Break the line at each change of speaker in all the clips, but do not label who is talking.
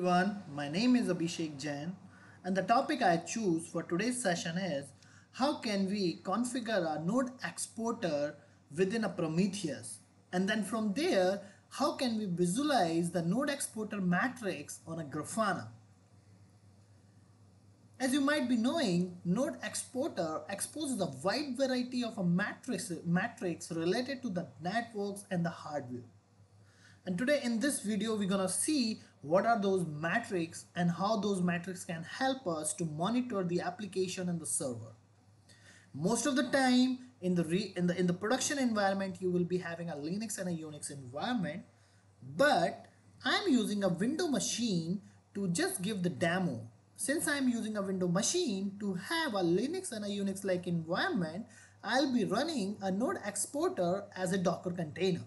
everyone, my name is Abhishek Jain and the topic I choose for today's session is how can we configure a node exporter within a Prometheus and then from there how can we visualize the node exporter matrix on a Grafana. As you might be knowing, Node Exporter exposes a wide variety of a matrix, matrix related to the networks and the hardware. And today in this video, we're gonna see what are those metrics and how those metrics can help us to monitor the application and the server. Most of the time in the, re, in the in the production environment, you will be having a Linux and a Unix environment, but I'm using a window machine to just give the demo. Since I'm using a window machine to have a Linux and a Unix like environment, I'll be running a node exporter as a Docker container.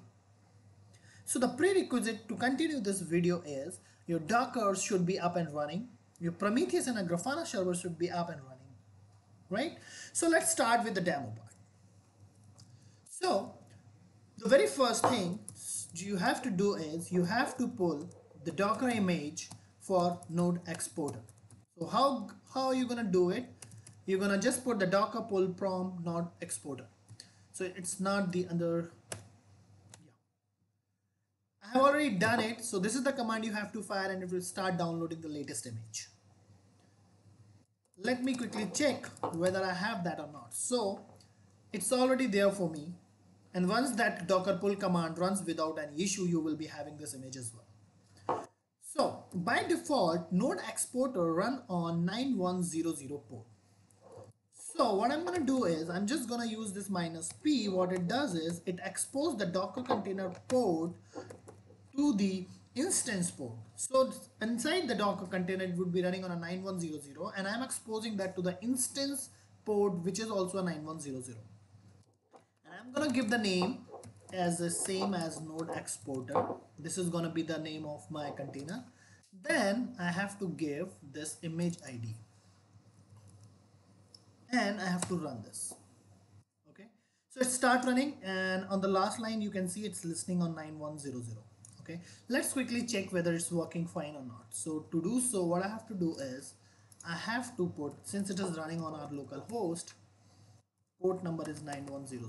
So the prerequisite to continue this video is your Docker should be up and running. Your Prometheus and a Grafana server should be up and running, right? So let's start with the demo part. So the very first thing you have to do is you have to pull the Docker image for node exporter. So how, how are you gonna do it? You're gonna just put the Docker pull from node exporter. So it's not the other I have already done it. So this is the command you have to fire and it will start downloading the latest image. Let me quickly check whether I have that or not. So it's already there for me. And once that docker pull command runs without any issue, you will be having this image as well. So by default, node exporter run on 9100 port. So what I'm going to do is I'm just going to use this minus p. What it does is it exposes the docker container port to the instance port. So inside the Docker container, it would be running on a 9100 and I'm exposing that to the instance port, which is also a 9100. And I'm going to give the name as the same as node exporter. This is going to be the name of my container. Then I have to give this image ID. And I have to run this. Okay. So it start running and on the last line, you can see it's listening on 9100 okay? Let's quickly check whether it's working fine or not. So to do so what I have to do is I have to put since it is running on our local host port number is 9100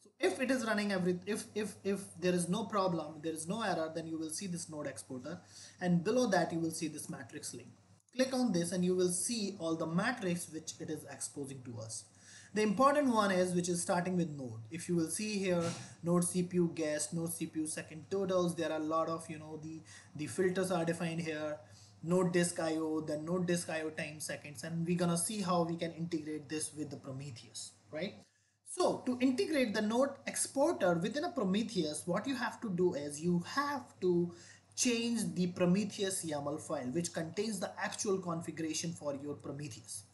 so if it is running every if if if there is no problem there is no error then you will see this node exporter. And below that you will see this matrix link. Click on this and you will see all the matrix which it is exposing to us the important one is which is starting with node. If you will see here, node CPU guest, node CPU second totals, there are a lot of, you know, the, the filters are defined here, node disk IO, the node disk IO time seconds, and we're gonna see how we can integrate this with the Prometheus, right? So to integrate the node exporter within a Prometheus, what you have to do is you have to change the Prometheus YAML file, which contains the actual configuration for your Prometheus.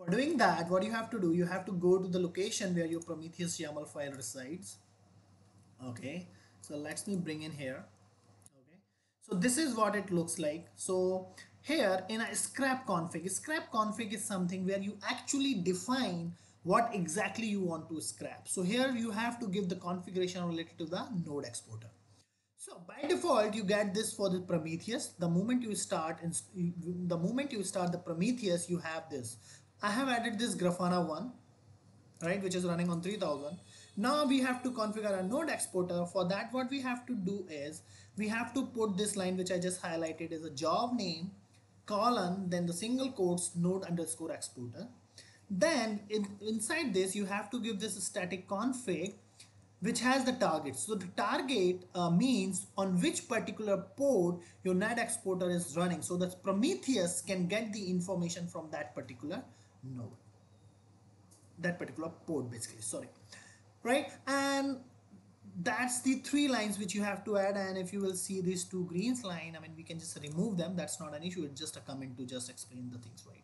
For doing that, what you have to do, you have to go to the location where your Prometheus YAML file resides. Okay, so let me bring in here. Okay, so this is what it looks like. So here in a scrap config, scrap config is something where you actually define what exactly you want to scrap. So here you have to give the configuration related to the node exporter. So by default, you get this for the Prometheus. The moment you start, the moment you start the Prometheus, you have this. I have added this Grafana one, right, which is running on 3000. Now we have to configure a node exporter. For that, what we have to do is we have to put this line, which I just highlighted as a job name, colon, then the single quotes node underscore exporter. Then in, inside this, you have to give this static config which has the target. So the target uh, means on which particular port your node exporter is running. So that Prometheus can get the information from that particular node that particular port basically. Sorry. Right? And that's the three lines which you have to add. And if you will see these two greens line I mean we can just remove them. That's not an issue. It's just a comment to just explain the things right?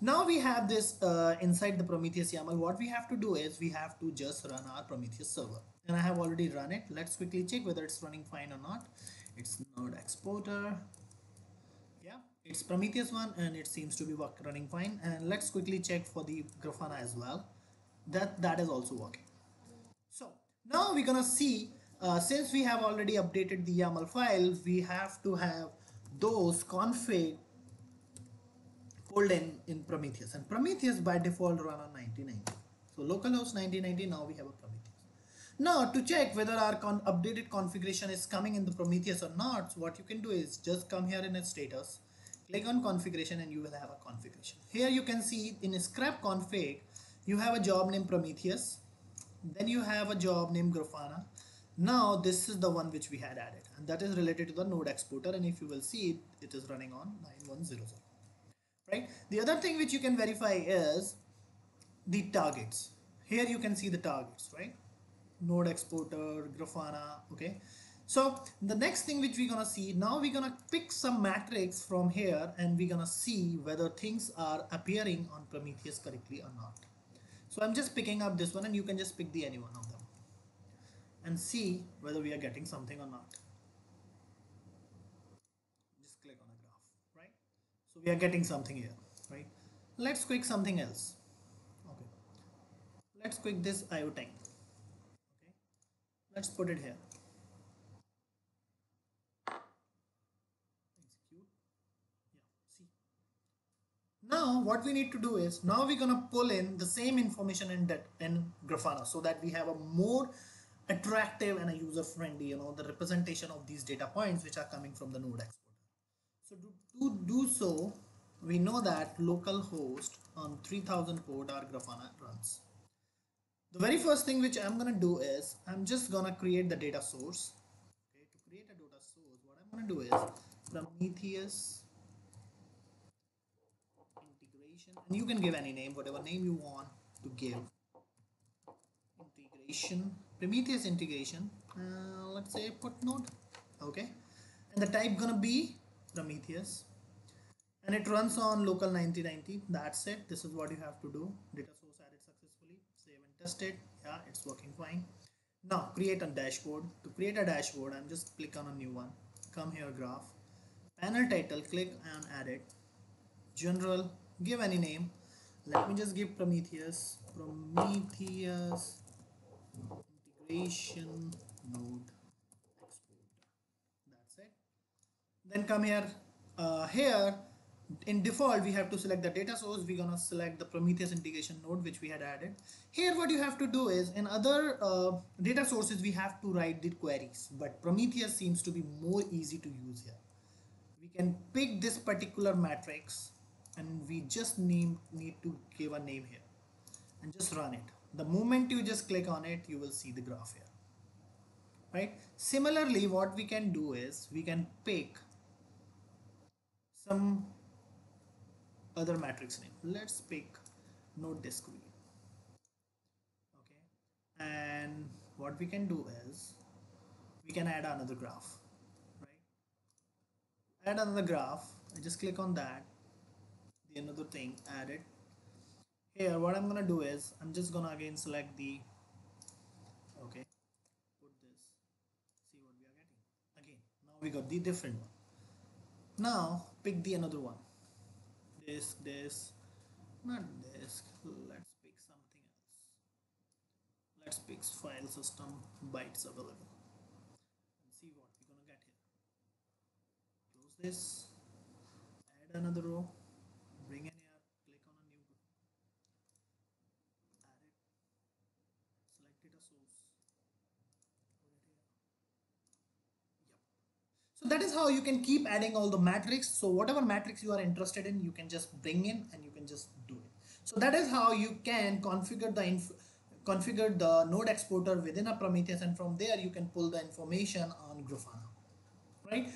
Now we have this uh, inside the Prometheus YAML. What we have to do is we have to just run our Prometheus server. And I have already run it. Let's quickly check whether it's running fine or not. It's node exporter it's Prometheus one and it seems to be work, running fine. And let's quickly check for the Grafana as well. That that is also working. So now we're gonna see uh, since we have already updated the YAML file we have to have those config pulled in in Prometheus. And Prometheus by default run on 1990 so localhost 1990 now we have a Prometheus. Now to check whether our con updated configuration is coming in the Prometheus or not what you can do is just come here in its status click on configuration and you will have a configuration. Here you can see in a scrap config you have a job named Prometheus then you have a job named Grafana. Now this is the one which we had added and that is related to the node exporter and if you will see it, it is running on 9100 right? The other thing which you can verify is the targets. Here you can see the targets right? Node exporter grafana okay so the next thing which we're gonna see now we're gonna pick some matrix from here and we're gonna see whether things are appearing on prometheus correctly or not so i'm just picking up this one and you can just pick the any one of them and see whether we are getting something or not. Just click on a graph, right? So we are getting something here, right? Let's quick something else. Okay. Let's quick this IO time. Okay. Let's put it here. Execute. Yeah, see. Now what we need to do is now we're gonna pull in the same information in that in Grafana so that we have a more attractive and a user friendly you know the representation of these data points which are coming from the node exporter so to, to do so we know that localhost on 3000 port our grafana runs. The very first thing which i'm going to do is i'm just to create the data source. Okay to create a data source what i'm to do is prometheus integration and you can give any name whatever name you want to give. Integration. Prometheus integration. Uh, let's say put node okay. And the type gonna be Prometheus. And it runs on local 9090 that's it. This is what you have to do. Data source added successfully. Save and test it. Yeah it's working fine. Now create a dashboard. To create a dashboard I'm just click on a new one. Come here graph. Panel title click and add it. General give any name. Let me just give Prometheus. Prometheus. Integration node exporter. That's it. Then come here. Uh, here in default we have to select the data source. We're gonna select the prometheus integration node which we had added. Here what you have to do is in other uh, data sources we have to write the queries. But prometheus seems to be more easy to use here. We can pick this particular matrix and we just need need to give a name here. And just run it. The moment you just click on it you will see the graph here. Right? Similarly what we can do is we can pick some other matrix name. Let's pick node disk read okay? And what we can do is we can add another graph. Right? Add another graph. I just click on that the another thing added. Here what I'm gonna do is I'm just gonna again select the okay put this see what we are getting. Again now we got the different one. Now pick the another one. This this not this. Let's pick something else. Let's pick file system bytes available. And see what we're gonna get here. Close this. Add another row So that is how you can keep adding all the matrix. So whatever matrix you are interested in, you can just bring in and you can just do it. So that is how you can configure the configure the node exporter within a Prometheus and from there you can pull the information on Grafana, right?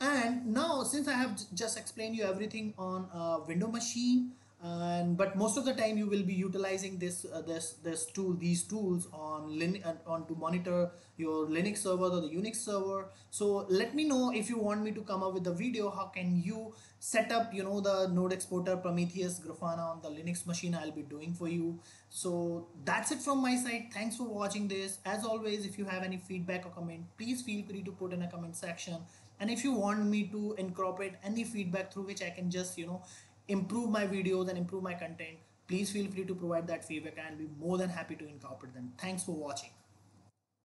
And now since I have just explained you everything on uh, a window machine, and but most of the time you will be utilizing this uh, this this tool these tools on Lin uh, on to monitor your Linux server or the Unix server. So let me know if you want me to come up with a video how can you set up you know the node exporter Prometheus Grafana on the Linux machine I'll be doing for you. So that's it from my side. Thanks for watching this. As always if you have any feedback or comment please feel free to put in a comment section. And if you want me to incorporate any feedback through which I can just you know improve my videos and improve my content please feel free to provide that feedback and I'll be more than happy to incorporate them. Thanks for watching